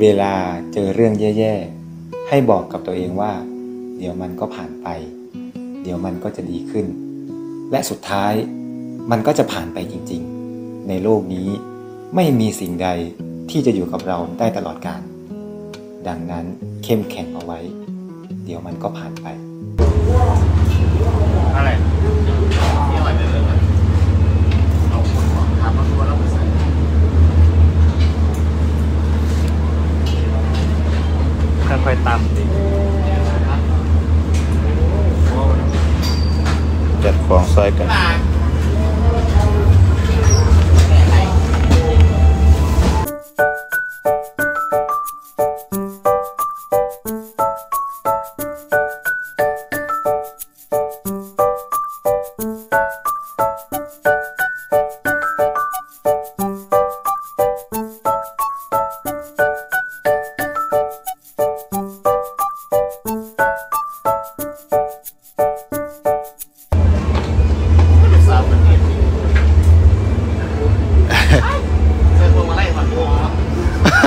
เวลาเจอเรื่องแย่ๆ ให้บอกกับตัวเองว่า เดี๋ยวมันก็ผ่านไป เดี๋ยวมันก็จะดีขึ้น และสุดท้ายมันก็จะผ่านไปจริงๆ ในโลกนี้ไม่มีสิ่งใดที่จะอยู่กับเราได้ตลอดกาลดังนั้นเข้มแข็งเอาไว้ เดี๋ยวมันก็ผ่านไป อะไรนี่อะไรเนี่ยเลยเอาถามมาตัวแล้วมาใส่ ค่อยๆ ต่ำดิจัดของซอยกัน